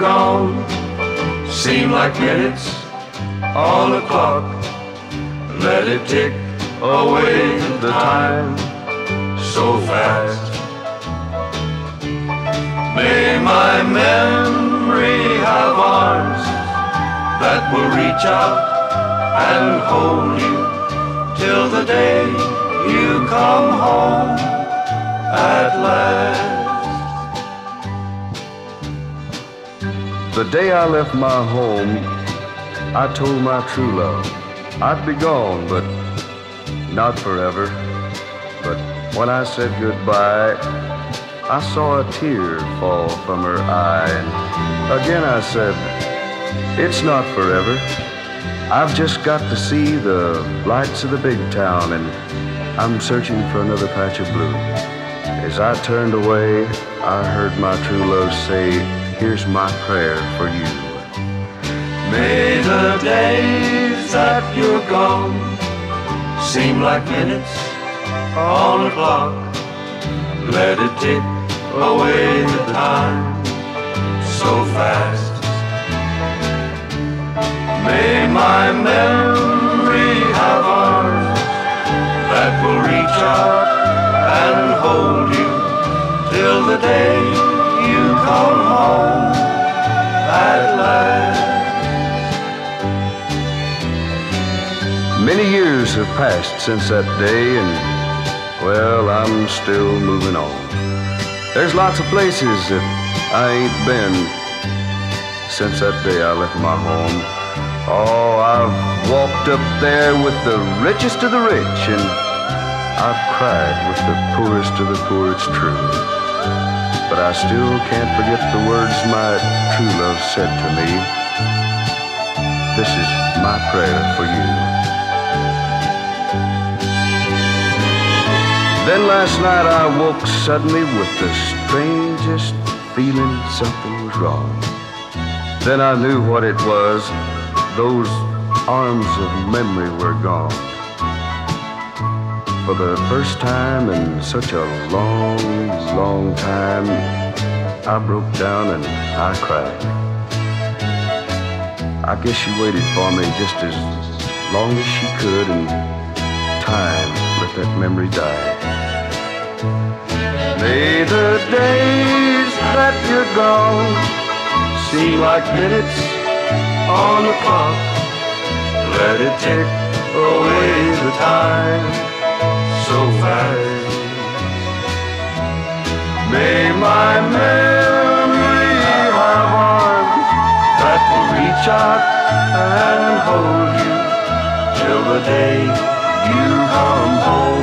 gone seem like minutes on the clock. Let it tick away the time so fast. May my memory have arms that will reach out and hold you till the day you come home at last. The day I left my home, I told my true love I'd be gone, but not forever. But when I said goodbye, I saw a tear fall from her eye. And again I said, It's not forever. I've just got to see the lights of the big town, and I'm searching for another patch of blue. As I turned away, I heard my true love say, Here's my prayer for you. May the days that you're gone seem like minutes on the clock. Let it tick away the time so fast. May my memory have arms that will reach out and hold you till the day you come Many years have passed since that day, and well, I'm still moving on. There's lots of places that I ain't been since that day I left my home. Oh, I've walked up there with the richest of the rich, and I've cried with the poorest of the poor, it's true. But I still can't forget the words my true love said to me. This is my prayer for you. Then last night I woke suddenly with the strangest feeling something was wrong. Then I knew what it was. Those arms of memory were gone. For the first time in such a long, long time, I broke down and I cried. I guess she waited for me just as long as she could, and time let that memory die. May the days that you're gone seem like minutes on the clock. Let it tick away the time so fast. May my memory have arms that will reach out and hold you till the day you come home.